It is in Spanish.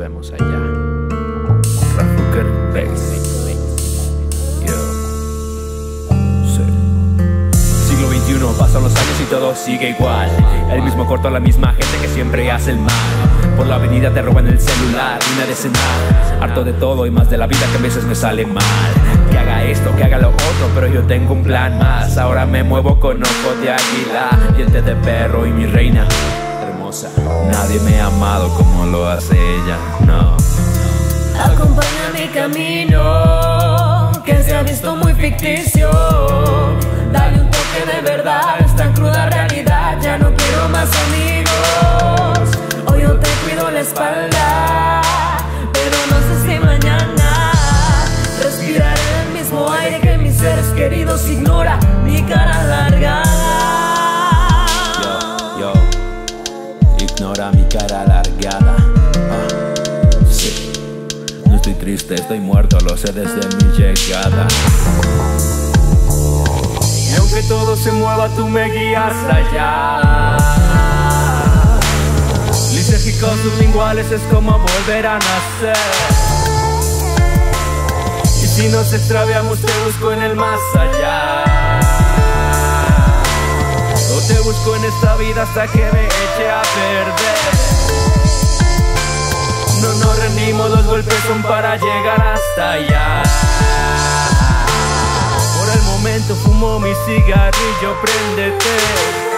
Vemos allá. Rafuker Bass. Yo. Sí. Siglo XXI, pasan los años y todo sigue igual. El mismo corto, la misma gente que siempre hace el mal. Por la avenida te roban el celular y nadie hace nada. Harto de todo y más de la vida que a veces me sale mal. Que haga esto, que haga lo otro, pero yo tengo un plan más. Ahora me muevo con ojo de águila, diente de perro y mi reina Nadie me ha amado como lo hace ella, no. Acompaña mi camino, que se ha visto muy ficticio. Dale un toque de verdad, es tan cruda realidad, ya no quiero más amigos. Hoy yo te cuido la espalda, pero no sé si mañana respiraré el mismo aire que mis seres queridos ignora mi cara alargada. Cara alargada. Ah, sí. No estoy triste, estoy muerto, lo sé desde mi llegada. Y aunque todo se mueva, tú me guías allá. Lisérgicos sublinguales es como volver a nacer. Y si nos extraviamos, te busco en el más allá. O te busco en esta vida hasta que me eche a perder. Golpes son para llegar hasta allá. Por el momento fumo mi cigarrillo, préndete.